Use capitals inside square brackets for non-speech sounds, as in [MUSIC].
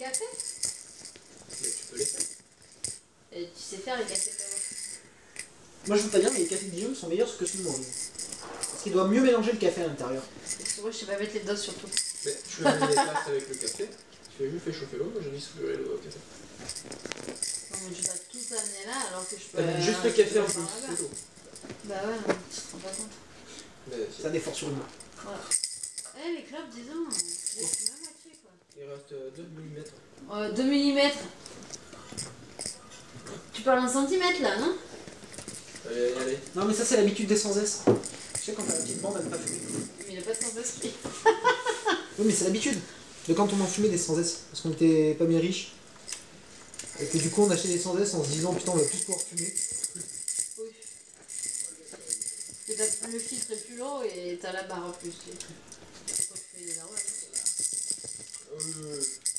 cafés Mais tu peux les faire. Et tu sais faire les cafés comment Moi je veux pas dire, mais les cafés de Guillaume sont meilleurs que ceux de moi. Parce qu'il doit mieux mélanger le café à l'intérieur. Parce que moi, je sais pas mettre les doigts sur tout. Mais tu mets les tasses avec le café, tu fais juste faire chauffer l'eau, moi je distribuerai l'eau au café. Non, mais tu dois tout amener là alors que je peux. T'amènes juste le euh, café en plus, c'est. Bah ouais, non, tu te rends pas compte. Mais Ça a des forces sur moi. Eh, les clopes, disons, j'ai moitié quoi. Il reste 2 mm. Euh, 2 mm. Tu parles en centimètres là, non? Allez, allez, allez. Non mais ça c'est l'habitude des sans S. Tu sais quand t'as la petite bande, elle pas fumer. Mais il a pas de sens d'esprit. [LAUGHS] Oui mais c'est l'habitude. De quand on en fumait des sans S. Parce qu'on était pas bien riches. Et que du coup on achetait des sans S en se disant putain on va plus pouvoir fumer. Oui. Le filtre est plus long et t'as la barre en plus. C'est